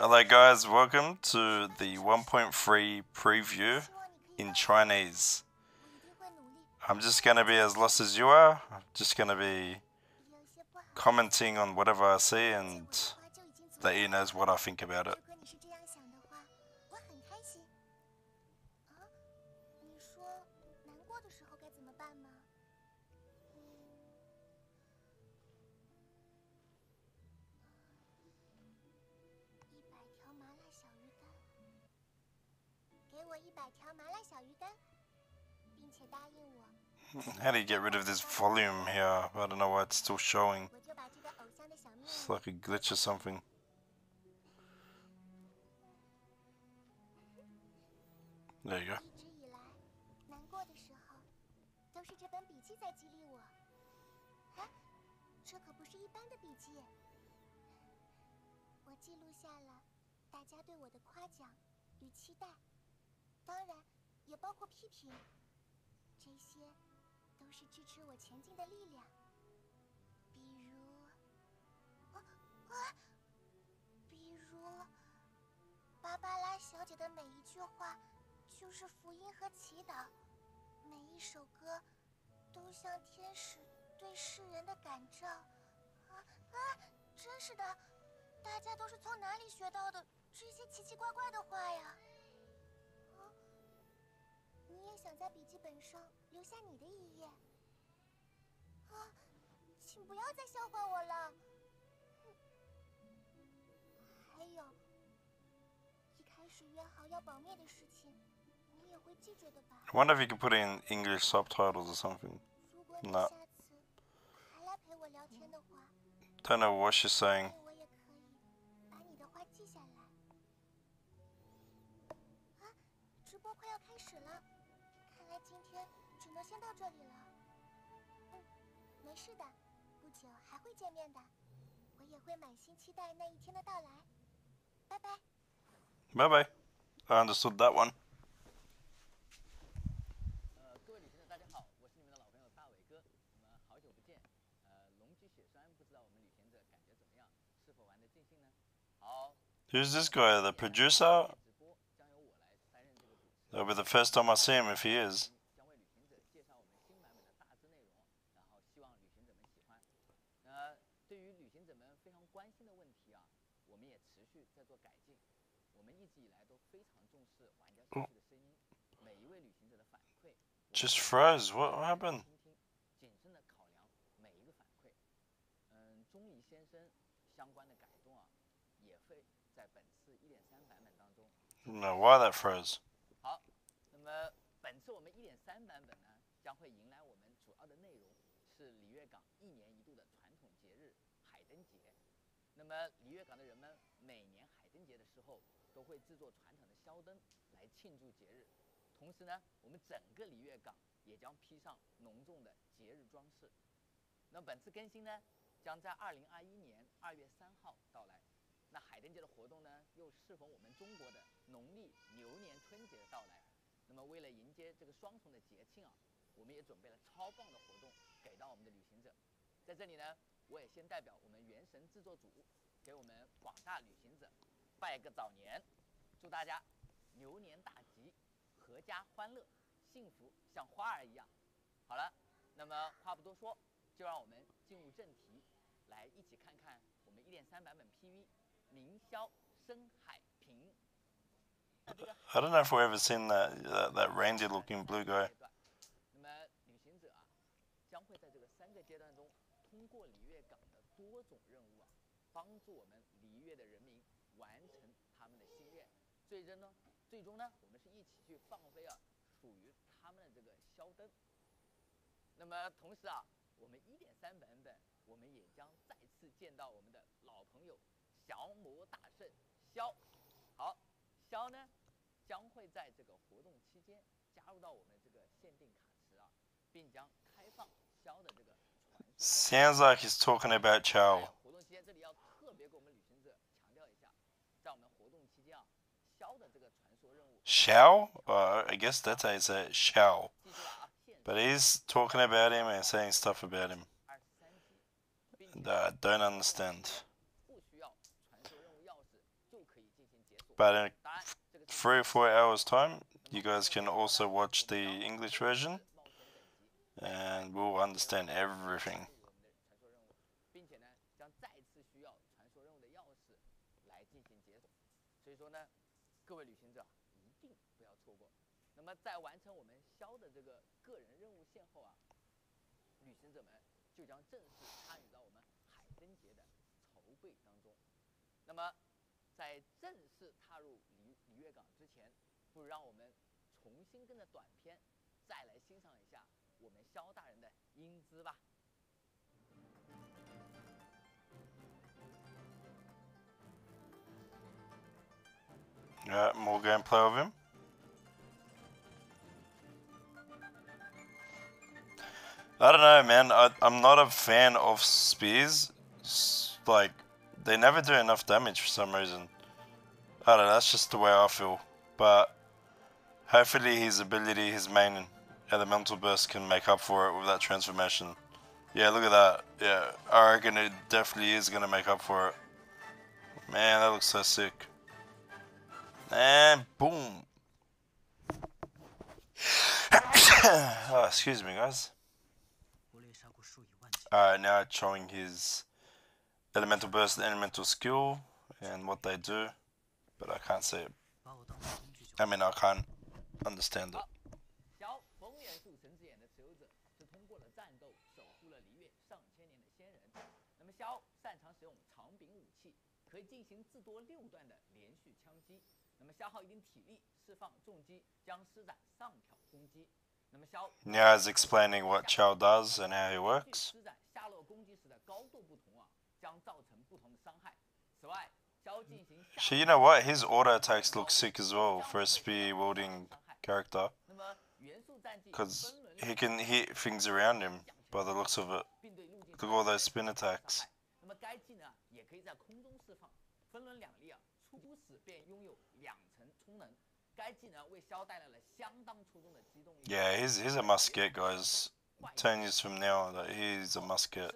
Hello guys, welcome to the 1.3 preview in Chinese. I'm just gonna be as lost as you are. I'm just gonna be commenting on whatever I see and let you knows what I think about it. How do you get rid of this volume here? I don't know why it's still showing. It's like a glitch or something. There you go. 都是这本笔记在激励我。啊，这可不是一般的笔记。我记录下了大家对我的夸奖与期待，当然也包括批评。这些都是支持我前进的力量。比如，啊啊，比如，芭芭拉小姐的每一句话。就是福音和祈祷，每一首歌都像天使对世人的感召。啊啊！真是的，大家都是从哪里学到的这些奇奇怪怪的话呀？啊！你也想在笔记本上留下你的一页？啊！请不要再笑话我了。还有，一开始约好要保密的事情。你也会记着的吧 I wonder if you could put in English subtitles or something. No. Don't know what she's saying. 这里了。嗯，没事的，不久还会见面的。我也会满心期待那一天的到来。拜拜。 Bye bye. I understood that one. 呃，各位旅行者，大家好，我是你们的老朋友大伟哥。那么好久不见，呃，龙居雪山，不知道我们旅行者感觉怎么样？是否玩得尽兴呢？好。 Who's this guy? The producer? 直播将由我来担任这个主持。 That'll be the first time I see him if he is. 希望旅行者们喜欢。呃，对于旅行者们非常关心的问题啊，我们也持续在做改进。我们一直以来都非常重视玩家情绪的声音，每一位旅行者的反馈。 Just froze. What happened? 倾听，谨慎的考量每一个反馈。嗯，钟离先生相关的改动啊，也会在本次一点三版本当中。 No, why that froze? 那么璃月港的人们每年海灯节的时候，都会制作传统的宵灯来庆祝节日。同时呢，我们整个璃月港也将披上浓重的节日装饰。那本次更新呢，将在二零二一年二月三号到来。那海灯节的活动呢，又适逢我们中国的农历牛年春节的到来。那么为了迎接这个双重的节庆啊，我们也准备了超棒的活动给到我们的旅行者。在这里呢，我也先代表我们原神制作组，给我们广大旅行者拜个早年，祝大家牛年大吉。阖家欢乐，幸福像花儿一样。好了，那么话不多说，就让我们进入正题，来一起看看我们一点三版本 PV《明霄深海平》。I don't know if we've ever seen that that, that reindeer-looking blue guy. 那么旅行者啊，将会在这个三个阶段中，通过璃月港的多种任务啊，帮助我们璃月的人民完成他们的心愿。最终呢，最终呢，我们是一起去放飞啊属于他们的这个宵灯。那么同时啊，我们一点三版本，我们也将再次见到我们的老朋友降魔大圣萧。好，萧呢将会在这个活动期间加入到我们这个限定卡池啊，并将开放萧的这个传说。Sounds like he's talking about Chow. Shall? Uh, I guess that's a you shall. But he's talking about him and saying stuff about him. And I don't understand. But in three or four hours' time, you guys can also watch the English version and we'll understand everything. 不要错过。那么在完成我们肖的这个个人任务线后啊，旅行者们就将正式参与到我们海灯节的筹备当中。那么在正式踏入璃璃月港之前，不如让我们重新跟着短片再来欣赏一下我们肖大人的英姿吧。Yeah, more gameplay of him. I don't know, man. I, I'm not a fan of spears. Like, they never do enough damage for some reason. I don't know, that's just the way I feel. But hopefully, his ability, his main elemental burst, can make up for it with that transformation. Yeah, look at that. Yeah, I reckon it definitely is going to make up for it. Man, that looks so sick. And boom. oh, excuse me, guys. Uh, now it's showing his elemental burst and elemental skill and what they do, but I can't see it. I mean, I can't understand it. Nia is explaining what Chao does and how he works. She, you know what? His auto attacks look sick as well for a spear wielding character. Because he can hit things around him by the looks of it. Look at all those spin attacks. Yeah, he's, he's a must get, guys. 10 years from now, like, he's a must get.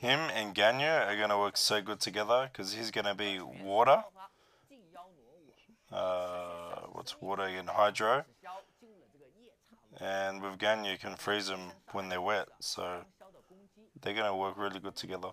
Him and Ganyu are going to work so good together because he's going to be water. Uh, what's water in hydro? And with Ganyu, you can freeze them when they're wet. So they're going to work really good together.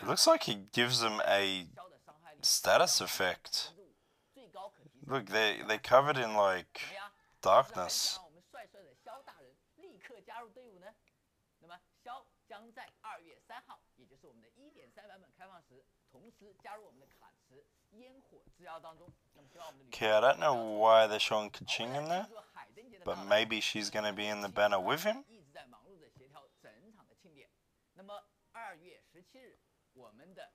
It looks like he gives them a status effect. Look, they, they're covered in like darkness. 将在二月三号，也就是我们的一点三版本开放时，同时加入我们的卡池烟火之邀当中。那么希望我们的旅 Okay, I don't know why they're showing Kaching 为 in there, but maybe she's going to be in the banner with him. 一直在忙碌着协调整场的庆典。那么二月十七日，我们的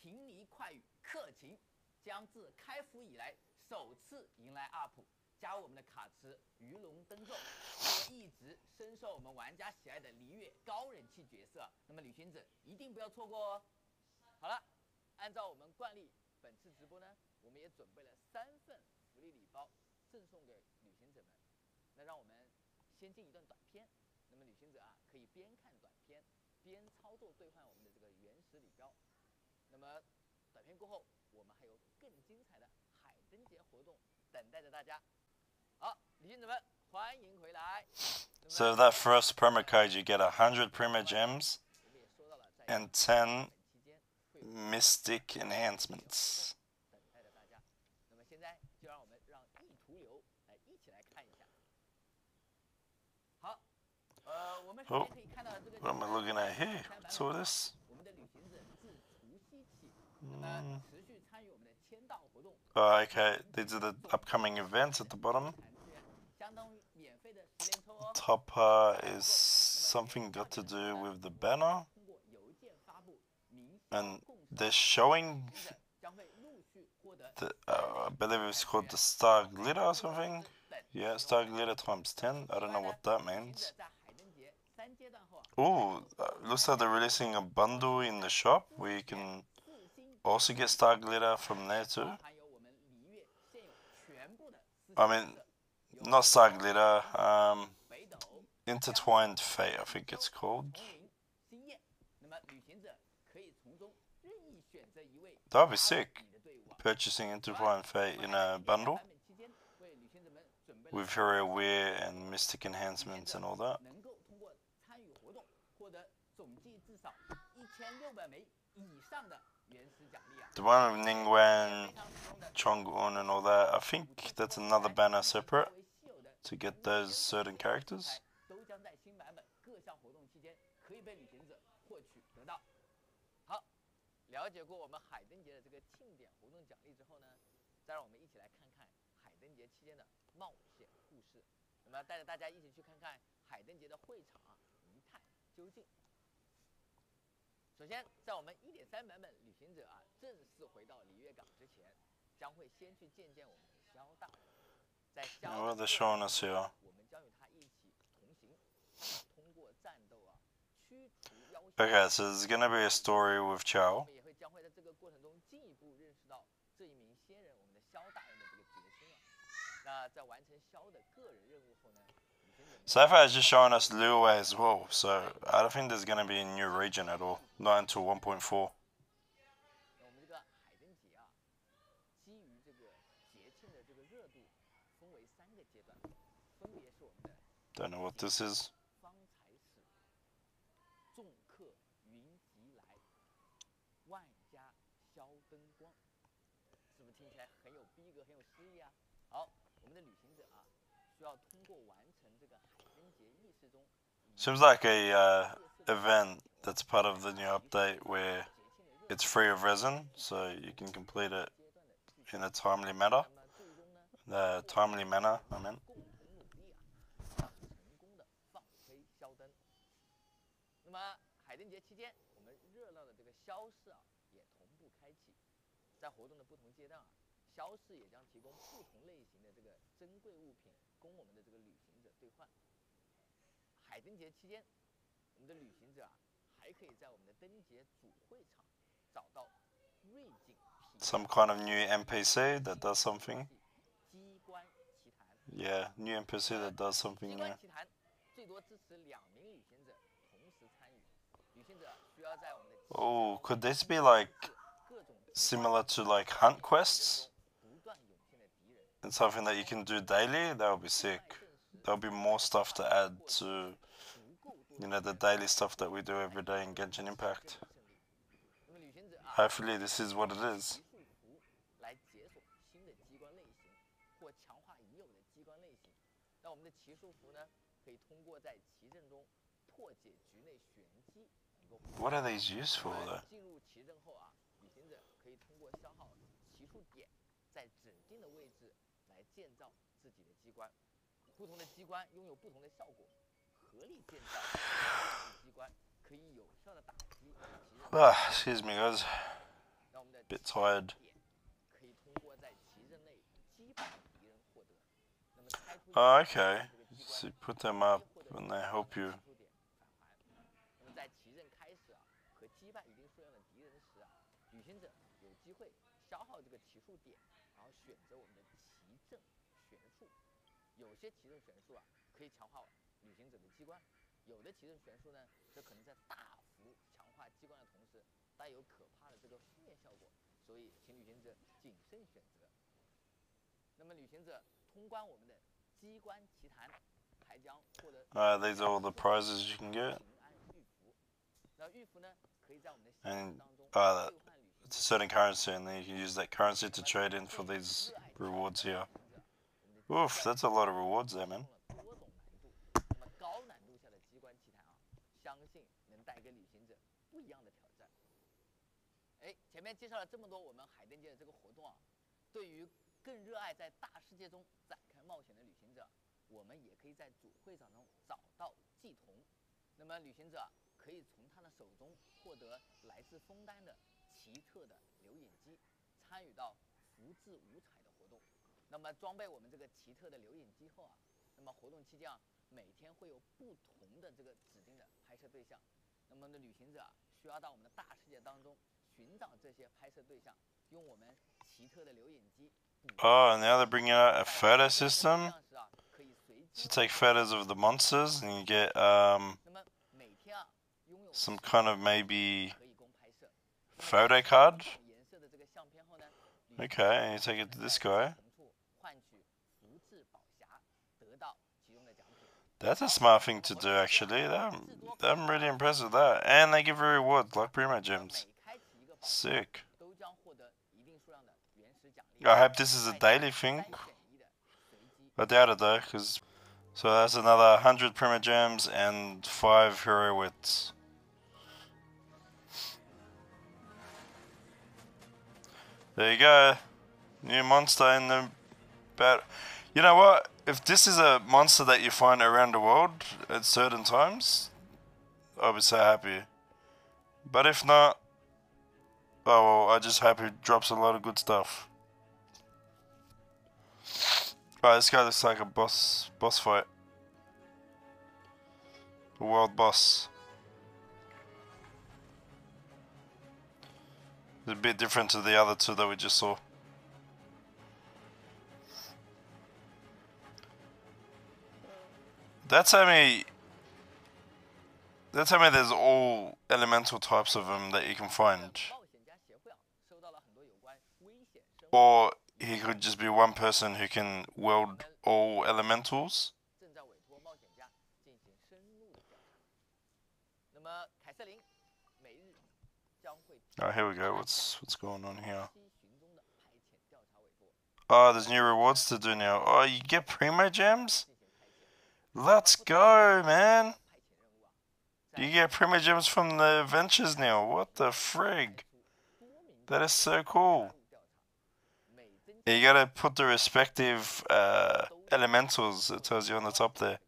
平尼快语客勤将自开服以来首次迎来 UP，加入我们的卡池鱼龙灯咒，为一直深受我们玩家喜爱的璃月高人气角色。那么旅行者一定不要错过哦。好了，按照我们惯例，本次直播呢，我们也准备了三份福利礼包赠送给旅行者们。那让我们先进一段短片，那么旅行者啊可以边看短片边操作兑换我们的这个原始礼包。那么短片过后，我们还有更精彩的海灯节活动等待着大家。好，旅行者们。So that first promo code, you get 100 Prima Gems and 10 Mystic Enhancements. Oh, what am I looking at here? What's all this? Mm. Oh, okay, these are the upcoming events at the bottom topper is something got to do with the banner. And they're showing, the, uh, I believe it's called the star glitter or something. Yeah, star glitter times 10. I don't know what that means. Oh, looks like they're releasing a bundle in the shop where you can also get star glitter from there too. I mean, not star glitter, um, Intertwined Fate, I think it's called. That'd be sick. Purchasing Intertwined Fate in a bundle with Hero Wear and Mystic Enhancements and all that. The one with Ningguang, Chongyun and all that, I think that's another banner separate to get those certain characters. 了解过我们海灯节的这个庆典活动奖励之后呢，再让我们一起来看看海灯节期间的冒险故事。那么带着大家一起去看看海灯节的会场啊，一探究竟。首先，在我们1.3版本旅行者啊正式回到璃月港之前，将会先去见见我们的肖大。人 us here? 我们将与他一起同行，通过战斗啊，驱除妖邪。Okay, so this is gonna be a story with 我 Chow. So far, it's just showing us Liyue as well, so I don't think there's going to be a new region at all, not until 1.4. Don't know what this is. 方才始，众客云集来，万家消灯光，是不是听起来很有逼格，很有诗意啊？好，我们的旅行者啊，需要通过完成这个海灯节仪式中 Seems like a uh, event that's part of the new update where it's free of resin, so you can complete it in a timely manner. 那么最终呢， Uh, timely manner, I meant. 珍贵物品，供我们的这个旅行者兑换。海灯节期间，我们的旅行者啊，还可以在我们的灯节主会场找到瑞景皮 Some kind of new NPC that does something. 机关奇谭。 Yeah, new NPC that does something 机 new. 关奇谭最多支持两名旅行者同时参与，旅行者需要在我们的 Oh, could this be like 各种 similar to like hunt quests 不断涌现的敌人， and something that you can do daily, that would be sick. There'll be more stuff to add to, you know, the daily stuff that we do every day in Genshin Impact. Hopefully this is what it is. What are these used for though? 么进入棋阵后啊，旅行者可以通过消耗骑术点，在指定的位置来建造自己的机关。不同的机关拥有不同的效果，合力建造机关可以有效的打击棋阵。 Ah, excuse me, guys. 让我们的 Bit 骑术 tired. 点可以通过在棋阵内击败敌人获得。那么猜出 Oh, 这个 okay. 机 So 关 you put them up and they help you. 骑术点返还。那么在棋阵开始啊和击败一定数量的敌人时啊，旅行者有机会 消耗这个骑术点，然后选择我们的棋阵玄术。有些棋阵玄术啊可以强化旅行者的机关，有的棋阵玄术呢，则可能在大幅强化机关的同时，带有可怕的这个负面效果，所以请旅行者谨慎选择。那么旅行者通关我们的机关奇谈，还将获得 Uh, these are all the prizes you can get. 平安玉符。那玉符呢，可以在我们的系 And, 统当中 to certain currency and then you can use that currency to trade in for these rewards here. Oof, that's a lot of rewards there, man. 奇特的留影机，参与到福字五彩的活动。那么装备我们这个奇特的留影机后啊，那么活动期间啊，每天会有不同的这个指定的拍摄对象。那么的旅行者，需要到我们的大世界当中寻找这些拍摄对象，用我们奇特的留影机。Oh, now they're bringing out a feather system. to take feathers of the monsters, and get um some kind of maybe Photo card. Okay, and you take it to this guy. That's a smart thing to do, actually. I'm, I'm really impressed with that. And they give a reward, like Prima Gems. Sick. I hope this is a daily thing. I doubt it though, because... So that's another 100 Prima Gems and 5 Hero Wits. There you go, new monster in the bat. You know what? If this is a monster that you find around the world at certain times, I'll be so happy. But if not, oh well, I just hope he drops a lot of good stuff. Right, this guy looks like a boss boss fight. A world boss. It's a bit different to the other two that we just saw. That's how many... That's how many there's all elemental types of them that you can find. Or he could just be one person who can weld all elementals. All right, here we go. What's what's going on here? Oh, there's new rewards to do now. Oh, you get primo gems? Let's go, man. You get primo gems from the adventures now. What the frig? That is so cool. You gotta put the respective uh, elementals, it tells you on the top there.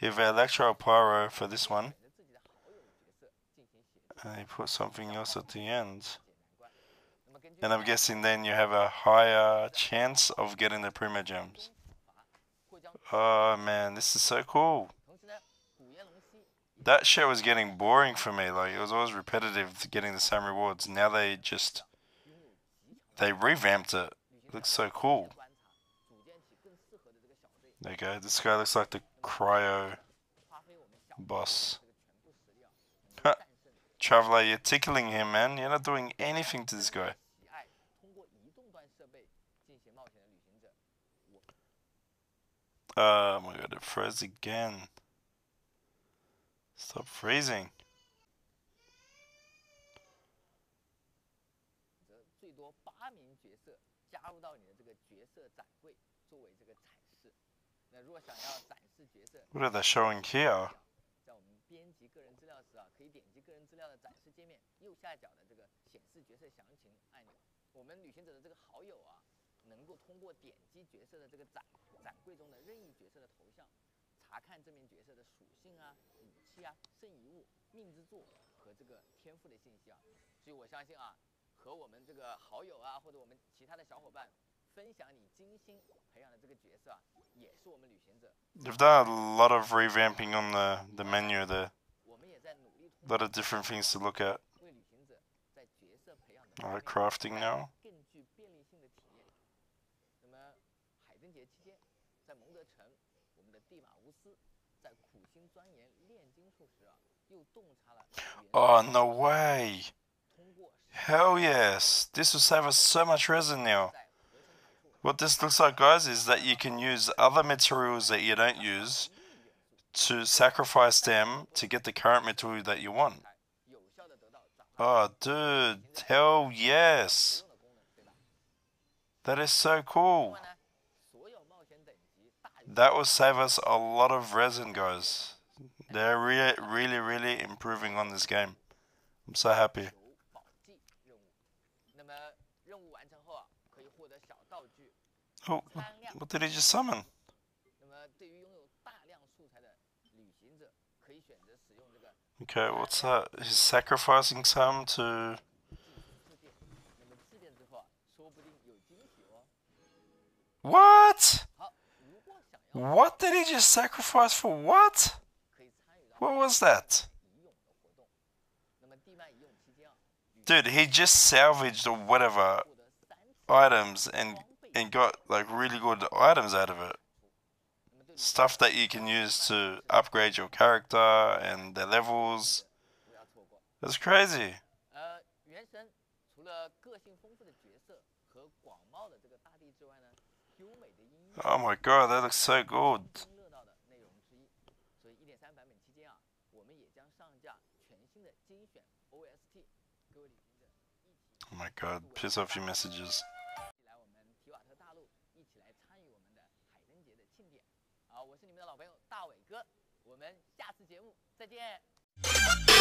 You have Electro Pyro for this one and put something else at the end. And I'm guessing then you have a higher chance of getting the Prima gems. Oh man, this is so cool. That show was getting boring for me. Like it was always repetitive getting the same rewards. Now they just they revamped it. it looks so cool. There you go. This guy looks like the cryo boss. Traveler, you're tickling him, man. You're not doing anything to this guy. Oh my god, it froze again. Stop freezing. What are they showing here? 下角的这个显示角色详情按钮。我们旅行者的这个好友啊，能够通过点击角色的这个展展柜中的任意角色的头像，查看这名角色的属性啊、武器啊、圣遗物、命之柱和这个天赋的信息啊。所以我相信啊，和我们这个好友啊，或者我们其他的小伙伴分享你精心培养的这个角色啊，也是我们旅行者 They've done a lot of revamping on the, the menu there. 我们也在努力 A 通 lot of different things to look at. Are crafting now. Oh, oh, no way! Hell yes! This will save us so much resin now. What this looks like, guys, is that you can use other materials that you don't use to sacrifice them to get the current material that you want. Oh, dude, hell yes. That is so cool. That will save us a lot of resin, guys. They're re really, really improving on this game. I'm so happy. Oh, what did he just summon? Okay, what's that? He's sacrificing some to... What? What did he just sacrifice for what? What was that? Dude, he just salvaged or whatever items and and got like really good items out of it stuff that you can use to upgrade your character and their levels. That's crazy. Oh my god, that looks so good. Oh my god, piss off your messages. 节目再见。